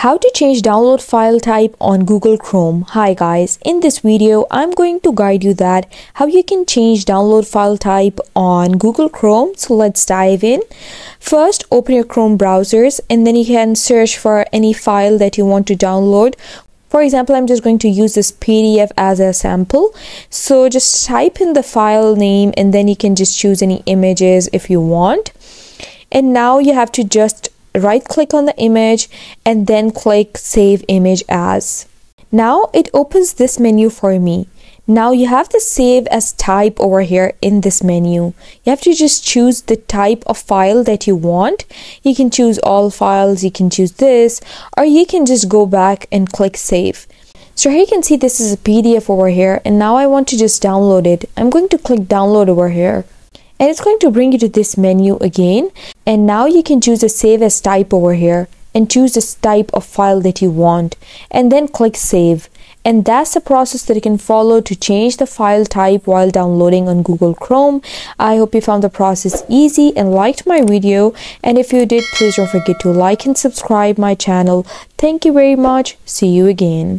How to change download file type on Google Chrome. Hi guys, in this video I'm going to guide you that how you can change download file type on Google Chrome. So let's dive in. First open your Chrome browsers and then you can search for any file that you want to download. For example, I'm just going to use this PDF as a sample. So just type in the file name and then you can just choose any images if you want. And now you have to just right click on the image and then click save image as. Now it opens this menu for me. Now you have to save as type over here in this menu. You have to just choose the type of file that you want. You can choose all files, you can choose this, or you can just go back and click save. So here you can see this is a PDF over here and now I want to just download it. I'm going to click download over here and it's going to bring you to this menu again and now you can choose a save as type over here and choose the type of file that you want and then click save and that's the process that you can follow to change the file type while downloading on Google Chrome. I hope you found the process easy and liked my video and if you did please don't forget to like and subscribe my channel. Thank you very much. See you again.